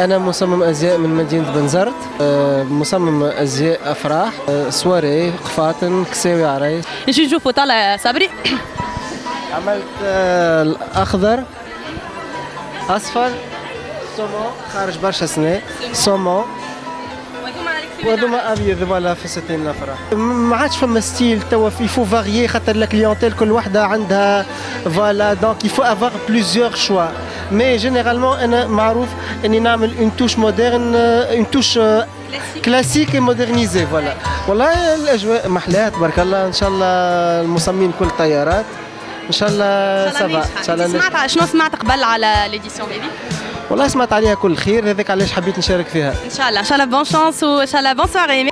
أنا مصمم أزياء من مدينة بنزرت آه، مصمم أزياء أفراح آه، سواري قفاطن كساوي عرايس نجي نشوفوا طالع صبري عملت آه، الأخضر أصفر saumon خارج برشا سنة. saumon. وهذوما أبيض voilà فساتين الافراح ما عادش فما style توا في faut varier خاطر la clientèle كل وحدة عندها voilà donc il faut avoir plusieurs choix mais généralement أنا معروف اني نعمل une touche moderne une touche classique modernisée voilà والله الاجواء محلاها تبارك الله ان شاء الله المصممين كل طيارات ان شاء الله ça va ان شاء الله سمعت شنو سمعت قبل على l'édition بيبي والله سمعت عليها كل خير هذاك علاش حبيت نشارك فيها. ان شاء الله ان شاء الله bonne chance وان شاء الله bonne soirée